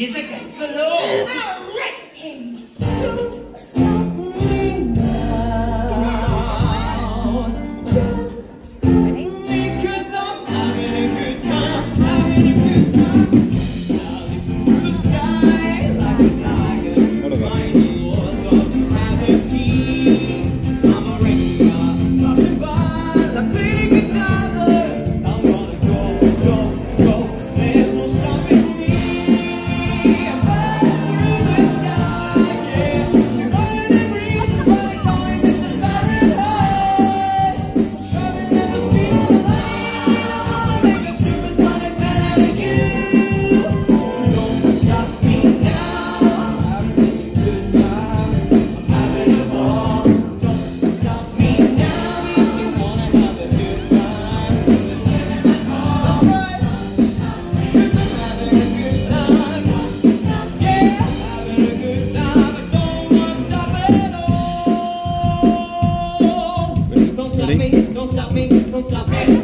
He's against the law. não se lamenta, não se lamenta.